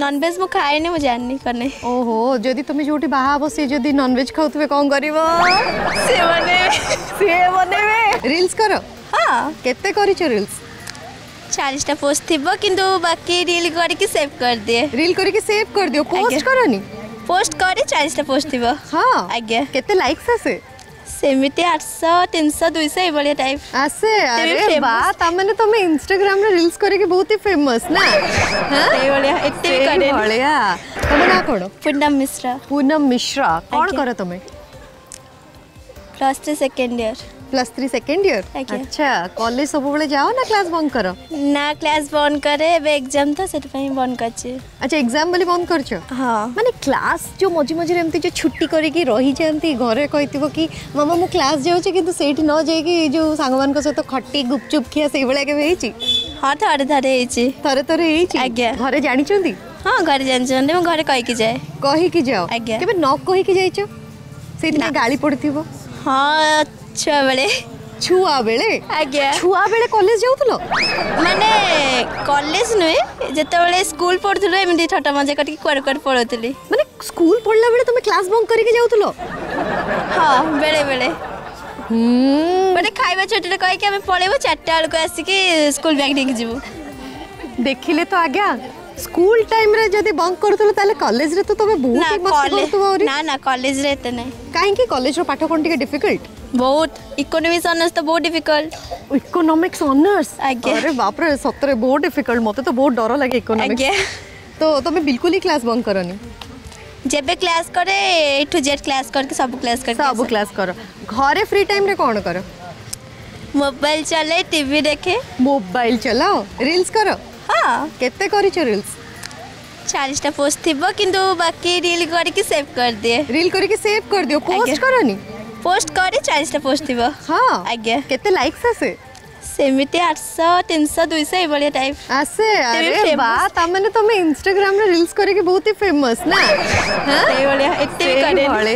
non veg ମୁଁ ଖାଏନି ମୁଁ ଜାଣିନି କନେ ଓହୋ ଯଦି ତମେ ଯୋଉଠି ବାହା ହବ ସିଏ ଯଦି ନନଭେଜ ଖାଉଥିବେ କଣ କରିବ ସିଏ ମାନେ ସିଏ ବନେଇବେ ରିଲ୍ସ କର ହଁ କେତେ କରିଛ ରିଲ୍ସ ଚାଳିଶଟା ପୋଷ୍ଟ ଥିବ କିନ୍ତୁ ବାକି ରିଲ୍ କରିକି ସେଭ୍ କରିଦିଏ ରିଲ୍ କରିକି ସେଭ୍ କରିଦିଅ ପୋଷ୍ଟ କରନି ପୋଷ୍ଟ କରେ ଚାଳିଶଟା ପୋଷ୍ଟ ଥିବ ହଁ ଆଜ୍ଞା କେତେ ଲାଇକ୍ସ ଆସେ ସେମିତି ଆଠଶହ ତିନିଶହ ଦୁଇଶହ ଏଇଭଳିଆ ଟାଇପ୍ ଆସେ ଆରେ ବା ତାମାନେ ତମେ ଇନଷ୍ଟାଗ୍ରାମରେ ରିଲ୍ସ କରିକି ବହୁତ ହି ଫେମସ୍ ନା ଏଇଭଳିଆ ଏତେ ବି କରେ ଭଳିଆ ତମ ନାଁ କ'ଣ ପୂନମ ମିଶ୍ର ପୂନମ ମିଶ୍ର କ'ଣ କର ତମେ plus three second year plus three second year আচ্ছা কলেজ সবুলে যাও না ক্লাস বন্ধ করো না ক্লাস বন্ধ করে এবে এক্সাম তো সেটাই বন্ধ করছি আচ্ছা এক্সাম বলে বন্ধ করছো হ্যাঁ মানে ক্লাস যে মঝি মঝিরে এমতি যে ছুটি করিকি রহি যান্তি ঘরে কইতিব কি মামা মু ক্লাস যাউছি কিন্তু সেইটি ন যাইকি এই যে সাঙ্গ মানক সহিত খটি গুপচুপ খিয়া সেইবেলা কেবে হইছি হ্যাঁ থরে থরে হইছি থরে থরে হইছি আজ্ঞা ঘরে জানিছন্তি হ্যাঁ ঘরে জানিছন্তি মু ঘরে কইকি যায় কইকি যাও আজ্ঞা কেবে ন কইকি যাইছো সেইদিন গালি পড়িথিব হ্যাঁ ଛୁଆ ବେଳେ ଛୁଆ ବେଳେ ଆଜ୍ଞା ଛୁଆ ବେଳେ କଲେଜ ଯାଉଥିଲ ମାନେ କଲେଜ ନୁହେଁ ଯେତେବେଳେ ସ୍କୁଲ ପଢୁଥିଲୁ ଏମିତି ଥଟା ମଜା କରିକି କୁଆଡ଼େ କୁଆଡ଼େ ପଳାଉଥିଲି ମାନେ ସ୍କୁଲ ପଢିଲା ବେଳେ ତମେ କ୍ଲାସ୍ ବନ୍ଦ କରିକି ଯାଉଥିଲ ହଁ ବେଳେ ବେଳେ ମାନେ ଖାଇବା ଛୁଟିରେ କହିକି ଆମେ ପଳେଇବୁ ଚାରିଟା ବେଳକୁ ଆସିକି ସ୍କୁଲ ବ୍ୟାଗ୍ ନେଇକି ଯିବୁ ଦେଖିଲେ ତ ଆଜ୍ଞା স্কুল টাইম রে যদি বঙ্ক করুতলে তাহলে কলেজ রে তো তুমি বহুত মস্তি করতুবা ওরে না না কলেজ রে তে নাই কাইকি কলেজ র পাঠ কোন টিকে ডিফিকাল্ট বহুত ইকোনমিক্স অনার্স তো বহুত ডিফিকাল্ট ইকোনমিক্স অনার্স আগে আরে বাপ রে সতরে বহুত ডিফিকাল্ট মতে তো বহুত ডর লাগে ইকোনমিক্স আগে তো তুমি বিলকুল ক্লাস বঙ্ক করনি जेबे क्लास करे ए टू जेड क्लास करके सब क्लास करके सब क्लास करो घरे फ्री टाइम रे कौन करो मोबाइल चले टीवी देखे मोबाइल चलाओ रील्स करो কেতে করিছ রিলস চালিশটা পোস্ট থিব কিন্তু বাকি রিল করিকি সেভ কর দিয়ে রিল করিকি সেভ কর দিও পোস্ট করনি পোস্ট করে চালিশটা পোস্ট থিব হ্যাঁ আজ্ঞা কেতে লাইকস আসে সেমিতি আটশো তিনশো দুইশো এইভাবে টাইপ আসে আরে বা তার তুমি ইনস্টাগ্রাম রে রিলস করিকি বহুত ফেমাস না হ্যাঁ এইভাবে এতে করে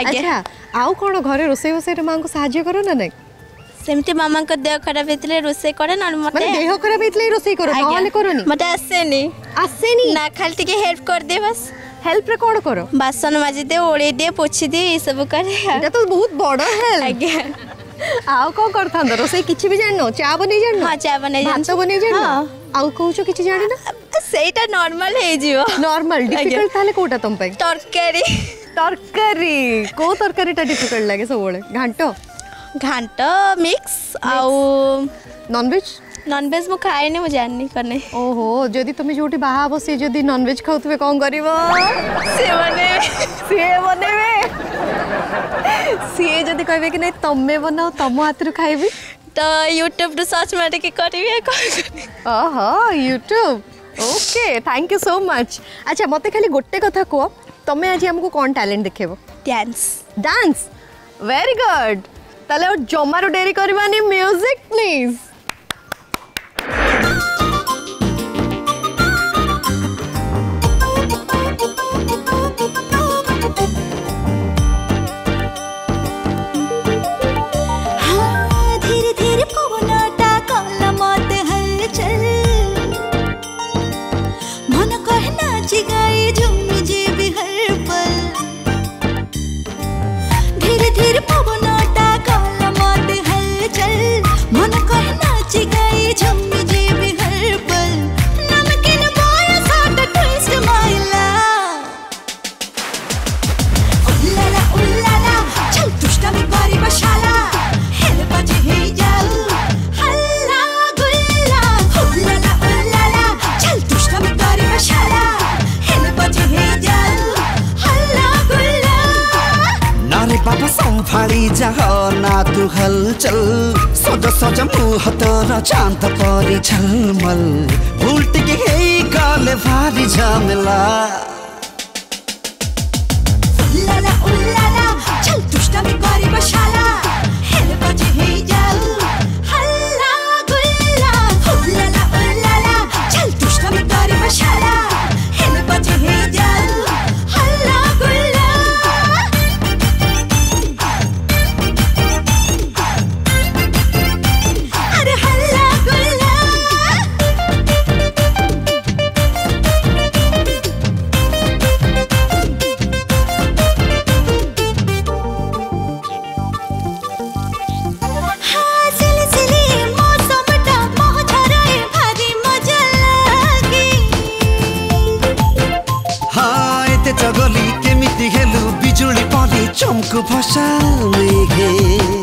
আচ্ছা আউ কোন ঘরে রোষেই বসাইটা মাঙ্কু সাহায্য করো না নাকি ସେମିତି ମାମାଙ୍କ ଦେହ ଖରାପ ହେଇଥିଲେ ରୋଷେଇ କରେ ନହେଲେ ମତେ ଦେହ ଖରାପ ହେଇଥିଲେ ରୋଷେଇ କର ନହେଲେ କରୁନି ମତେ ଆସେନି ଆସେନି ନା ଖାଲି ଟିକେ ହେଲ୍ପ କରିଦିଏ ବାସ୍ ହେଲ୍ପରେ କ'ଣ କର ବାସନ ମାଜିଦିଏ ଓଳେଇ ଦିଏ ପୋଛିଦିଏ ଏସବୁ କରେ ଏଇଟା ତ ବହୁତ ବଡ଼ ହେଲ୍ପ ଆଜ୍ଞା ଆଉ କ'ଣ କରିଥାନ୍ତ ରୋଷେଇ କିଛି ବି ଜାଣିନ ଚା ବନେଇ ଜାଣିନ ହଁ ଚା ବନେଇ ଜାଣିଛ ବନେଇ ଜାଣିନ ଆଉ କହୁଛ କିଛି ଜାଣିନ ସେଇଟା ନର୍ମାଲ ହେଇଯିବ ନର୍ମାଲ ଡିଫିକଲ୍ଟ ତାହେଲେ କୋଉଟା ତମ ପାଇଁ ତରକାରୀ ତରକାରୀ କୋଉ ତରକାରୀଟା ଡିଫିକଲ୍ଟ ଲାଗେ ସବୁବେଳେ ଘାଣ୍ଟ घाट मिक्स आउ नॉनवेज नॉनवेज मु खाएने मु जाननी कने ओहो जदी तुमे जोटी बाहा हबो से जदी नॉनवेज खाउतबे कोन करबो से माने से बनेबे से जदी कहबे कि नै तम्मे बनाओ तम हातरु खाइबी तो यूट्यूब रो सर्च माटे के करबी ओहो YouTube okay thank you so much अच्छा मते खाली गोटे कथा को तमे आज हमको कोन टैलेंट देखेबो डांस डांस वेरी गुड তাহলে আর জমারও দেরি করবানি মিউজিক প্লিজ पानी जहना तू हलचल सोच सोच मुह तोर चांद परी झलमल उल्ट के हे काले भारी झमेला 줄리 뻔히 좀그 벗어내게